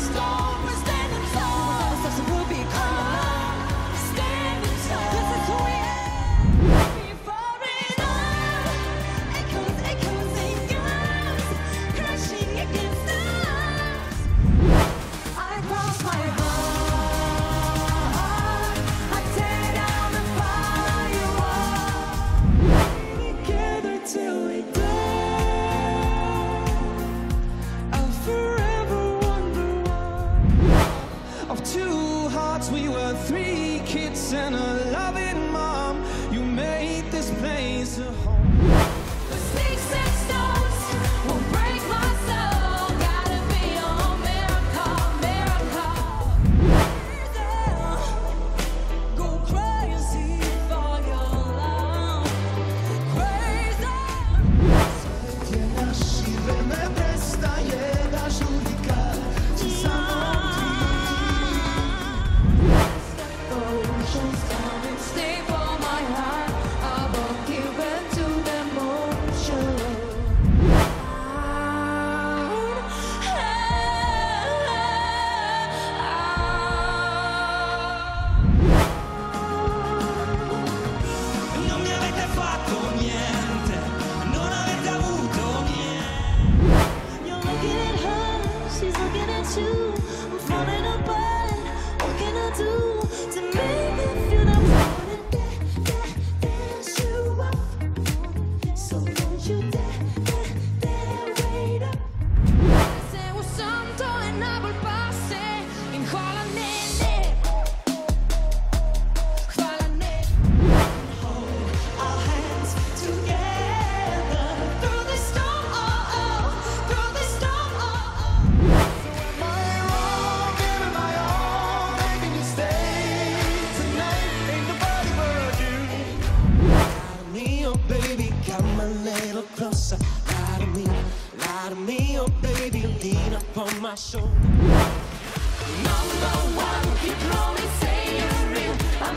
Stop. loving Come a little closer, lie to me, lie to me, oh baby, lean up on my shoulder. Number one, keep calling, say you're real. I'm